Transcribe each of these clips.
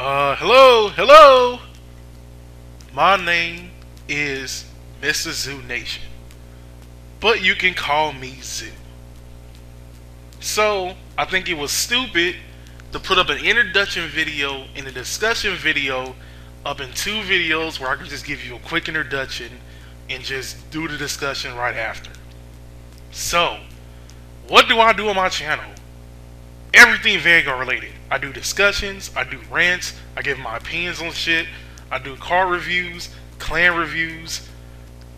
Uh, hello, hello. My name is Mr. Zoo Nation, but you can call me Zoo. So, I think it was stupid to put up an introduction video and a discussion video up in two videos where I could just give you a quick introduction and just do the discussion right after. So, what do I do on my channel? Everything Vanguard related. I do discussions, I do rants, I give my opinions on shit, I do car reviews, clan reviews,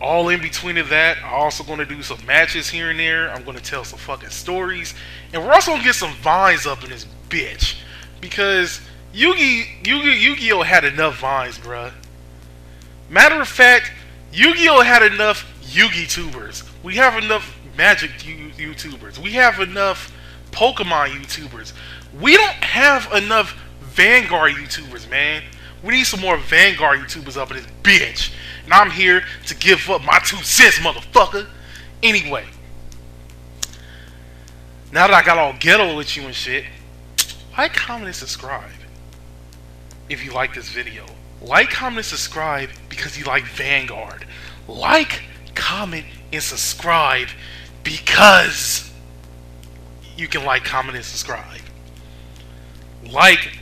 all in between of that. I'm also going to do some matches here and there. I'm going to tell some fucking stories. And we're also going to get some vines up in this bitch. Because Yugi, Yugi, Yu-Gi-Oh! had enough vines, bruh. Matter of fact, Yu-Gi-Oh! had enough Yugi tubers. We have enough Magic YouTubers. We have enough Pokemon YouTubers. We don't have enough Vanguard YouTubers, man. We need some more Vanguard YouTubers up in this bitch. And I'm here to give up my two cents, motherfucker. Anyway, now that I got all ghetto with you and shit, like, comment, and subscribe if you like this video. Like, comment, and subscribe because you like Vanguard. Like, comment, and subscribe because you can like, comment, and subscribe. Like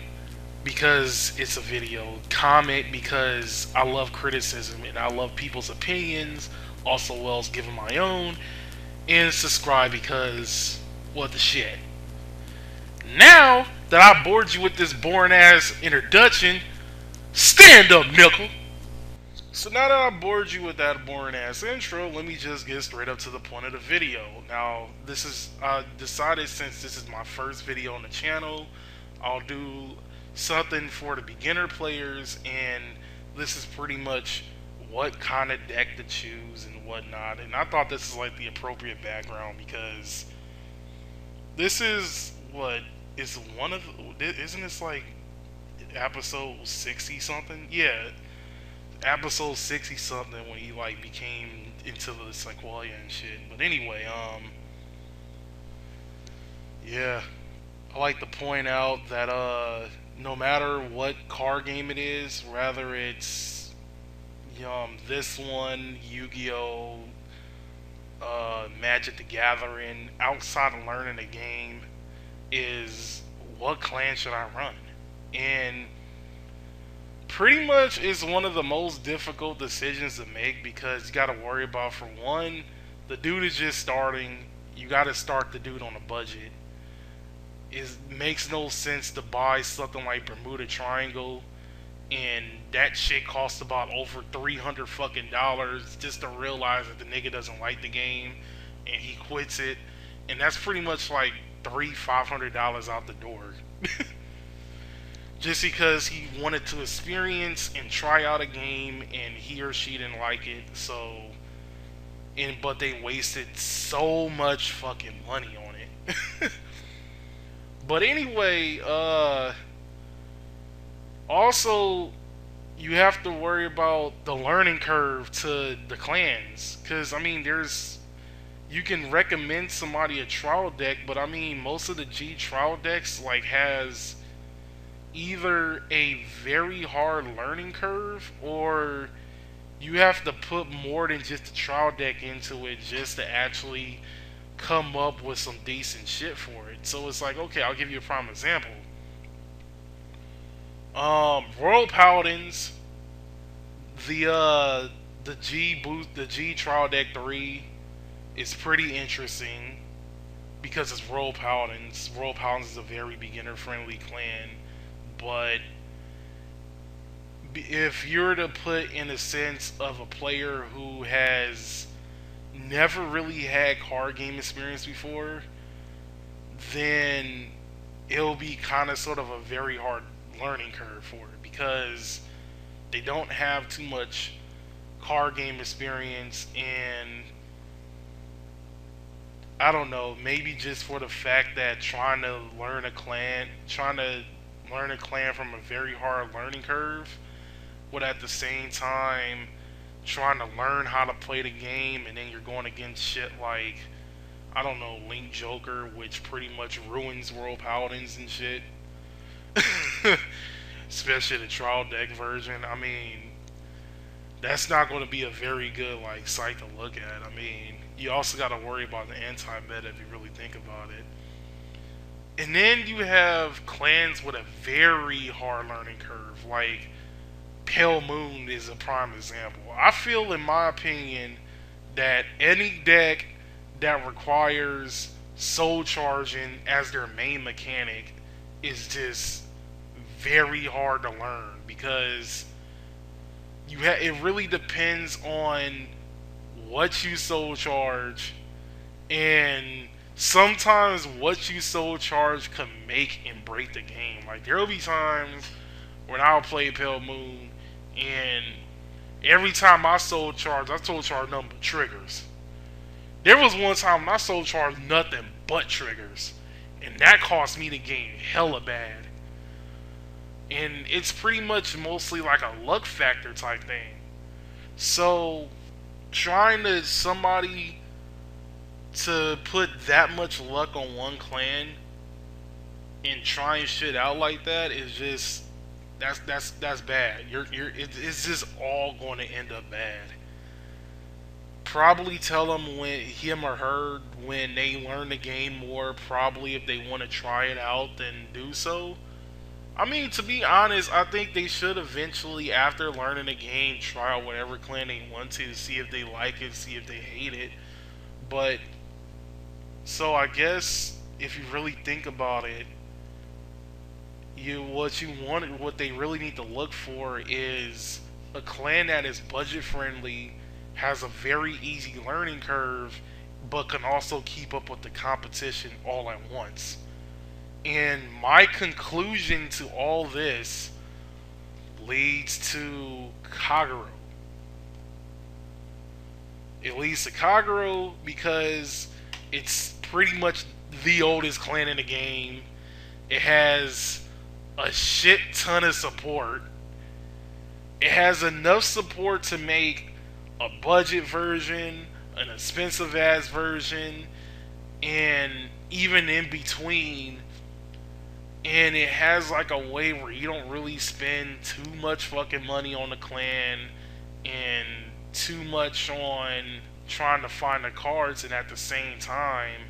because it's a video. Comment because I love criticism and I love people's opinions, also well as giving my own. And subscribe because what the shit. Now that I bored you with this boring ass introduction, stand up, nickel. So now that I bored you with that boring ass intro, let me just get straight up to the point of the video. Now, this is I decided since this is my first video on the channel, I'll do something for the beginner players, and this is pretty much what kind of deck to choose and whatnot. And I thought this is like the appropriate background because this is what is one of isn't this like episode 60 something? Yeah, episode 60 something when he like became into the Sequoia and shit. But anyway, um, yeah, I like to point out that uh no matter what car game it is, whether it's um, this one, Yu-Gi-Oh, uh, Magic the Gathering, outside of learning the game, is what clan should I run? And pretty much is one of the most difficult decisions to make because you got to worry about, for one, the dude is just starting. You got to start the dude on a budget. It makes no sense to buy something like Bermuda Triangle and that shit costs about over 300 fucking dollars just to realize that the nigga doesn't like the game and he quits it. And that's pretty much like three five hundred dollars out the door just because he wanted to experience and try out a game and he or she didn't like it so and but they wasted so much fucking money on it. But anyway, uh, also you have to worry about the learning curve to the clans, because I mean, there's you can recommend somebody a trial deck, but I mean, most of the G trial decks like has either a very hard learning curve or you have to put more than just a trial deck into it just to actually come up with some decent shit for it. So it's like, okay, I'll give you a prime example. Um, Royal Paladins, the uh, the G boost, the G trial deck three, is pretty interesting because it's Royal Paladins. Royal Paladins is a very beginner friendly clan, but if you're to put in a sense of a player who has never really had card game experience before, then it'll be kind of sort of a very hard learning curve for it because they don't have too much card game experience and I don't know, maybe just for the fact that trying to learn a clan, trying to learn a clan from a very hard learning curve, but at the same time trying to learn how to play the game, and then you're going against shit like I don't know Link Joker, which pretty much ruins Royal Paladins and shit. especially the trial deck version. I mean, that's not going to be a very good like site to look at. I mean, you also got to worry about the anti-meta if you really think about it. And then you have clans with a very hard learning curve, like Pale Moon is a prime example. I feel, in my opinion, that any deck that requires soul charging as their main mechanic is just very hard to learn because you ha- it really depends on what you soul charge and sometimes what you soul charge can make and break the game. Like there'll be times when I'll play Pale Moon and every time I soul charge, I soul charge but triggers. There was one time I soul charged nothing but triggers, and that cost me the game hella bad. And it's pretty much mostly like a luck factor type thing. So, trying to somebody to put that much luck on one clan and trying shit out like that is just that's that's that's bad. You're you're it, it's just all going to end up bad. Probably tell them when him or her when they learn the game more. Probably if they want to try it out, then do so. I mean, to be honest, I think they should eventually, after learning the game, try out whatever clan they want to, to see if they like it, see if they hate it. But so I guess if you really think about it, you what you want what they really need to look for is a clan that is budget friendly, has a very easy learning curve, but can also keep up with the competition all at once. And my conclusion to all this leads to Kagero. It leads to Kagero because it's pretty much the oldest clan in the game. It has a shit ton of support. It has enough support to make a budget version, an expensive ass version, and even in between. And it has like a way where you don't really spend too much fucking money on the clan and too much on trying to find the cards, and at the same time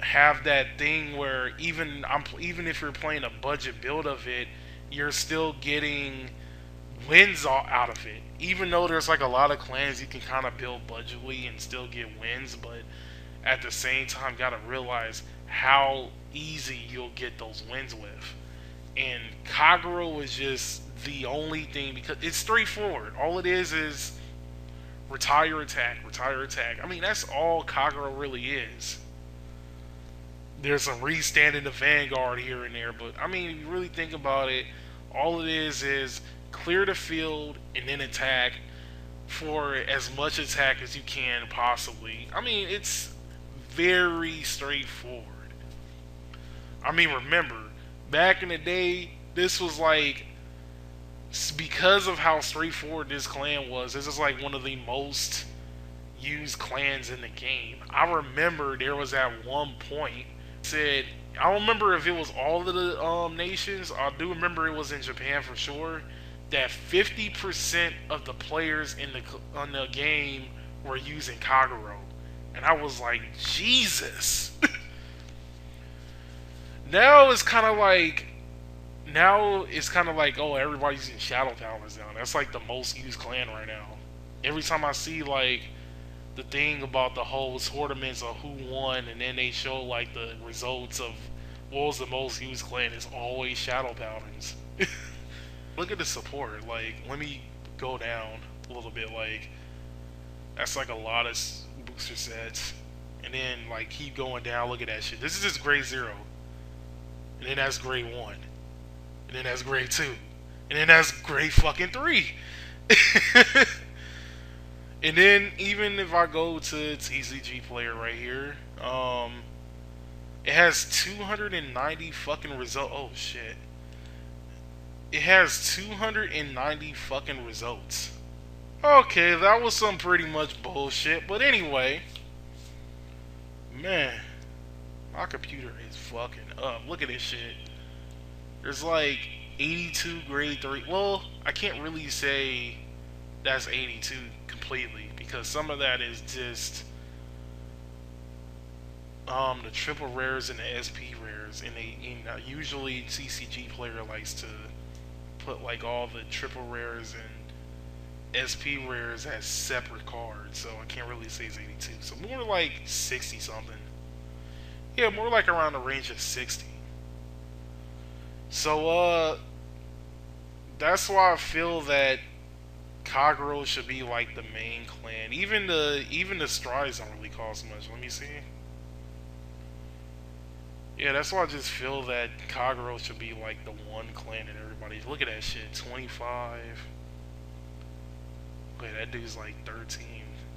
have that thing where even I'm even if you're playing a budget build of it, you're still getting wins out of it. Even though there's like a lot of clans you can kind of build budgetly and still get wins, but at the same time, gotta realize how easy you'll get those wins with. And Kagero is just the only thing because it's straightforward. All it is is retire attack, retire attack. I mean, that's all Kagero really is there's some restanding the Vanguard here and there, but I mean, if you really think about it, all it is is clear the field and then attack for as much attack as you can possibly. I mean, it's very straightforward. I mean, remember, back in the day, this was like because of how straightforward this clan was. This is like one of the most used clans in the game. I remember there was at one point said I don't remember if it was all of the um, nations. I do remember it was in Japan for sure. That 50% of the players in the on the game were using Kagero, and I was like, Jesus. now it's kind of like, now it's kind of like, oh, everybody's using Shadow Paladins now. That's like the most used clan right now. Every time I see like the thing about the whole tournaments of who won, and then they show like the results of what was the most used clan. It's always Shadow Paladins. Look at the support. Like, let me go down a little bit. Like, that's like a lot of booster sets, and then like keep going down. Look at that shit. This is just grade zero, and then that's grade one, and then that's grade two, and then that's grade fucking three. And then even if I go to TCG player right here, um, it has 290 fucking result. Oh shit! It has 290 fucking results. Okay, that was some pretty much bullshit. But anyway, man, my computer is fucking up. Look at this shit. There's like 82 grade 3. Well, I can't really say that's 82 completely because some of that is just um, the triple rares and the SP rares, and they and, uh, usually TCG player likes to put like all the triple rares and SP rares as separate cards, so I can't really say it's 82. So more like 60 something. Yeah, more like around the range of 60. So uh, that's why I feel that Kagero should be like the main clan. Even the even the strides don't really cost much. Let me see. Yeah, that's why I just feel that Kagero should be like the one clan and everybody. Look at that shit, 25. Wait, that dude's like 13.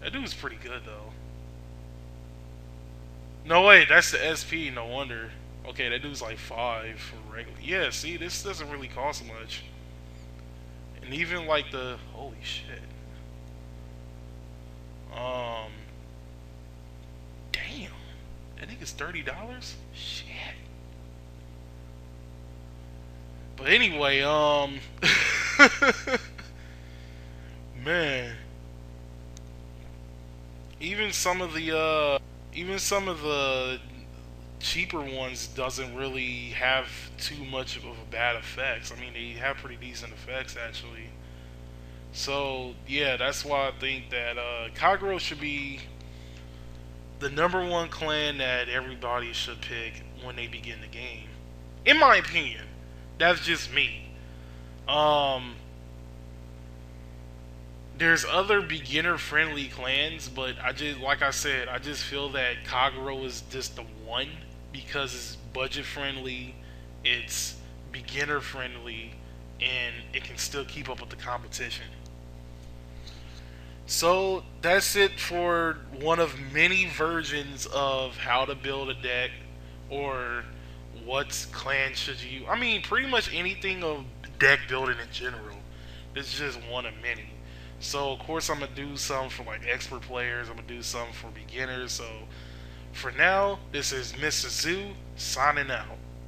That dude's pretty good though. No wait, that's the SP. No wonder. Okay, that dude's like five for regular. Yeah, see, this doesn't really cost much. And even like the holy shit. Um. Damn. That nigga's thirty dollars? Shit. But anyway, um Man. Even some of the uh even some of the cheaper ones doesn't really have too much of a bad effects. I mean, they have pretty decent effects actually. So yeah, that's why I think that uh, should be the number one clan that everybody should pick when they begin the game. In my opinion, that's just me. Um, there's other beginner friendly clans, but I just like I said, I just feel that Kagero is just the one because it's budget friendly, it's beginner friendly, and it can still keep up with the competition. So that's it for one of many versions of how to build a deck or what clan should you I mean pretty much anything of deck building in general. Is just one of many. So of course I'm gonna do some for like expert players, I'm gonna do some for beginners, so for now, this is Mr. Zoo signing out.